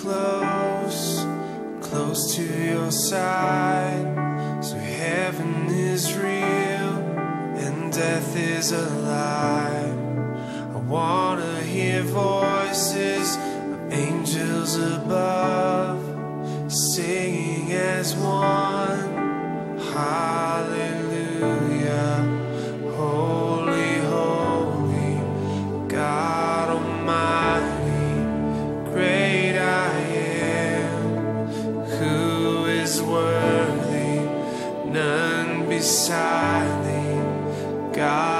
close, close to your side. So heaven is real and death is a lie. I wanna hear voices of angels above singing as one. God.